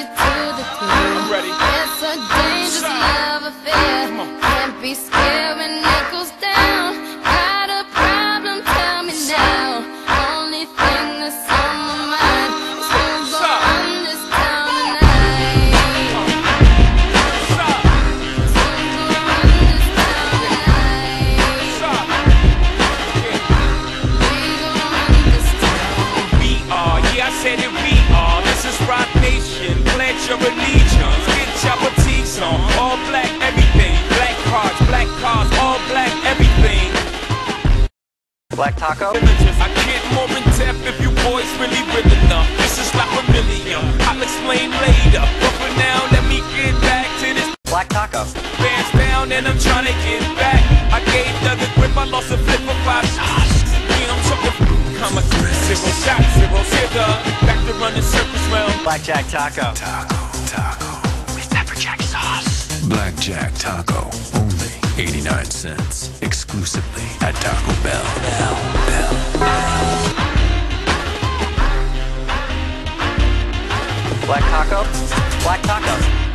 it to the clear. It's a dangerous love affair. Can't be scared when it goes down. Got a problem? Tell me now. Only thing that's on my mind is who's gonna run this town tonight. We are, yeah, I said it. Black taco? I get more in depth if you boys really real enough. This is like a million. I'll explain later. But for now, let me get back to this. Black taco. Bands down and I'm trying to get back. I gave the grip, I lost a flip for five shots. Yeah, I'm talking comma zero shots, zero zero. Back to running circles round. Blackjack taco. Taco, taco. With pepper jack sauce. Blackjack taco. Only 89 cents. Exclusively at Taco Bell. Bell, Bell. Black taco. Black taco.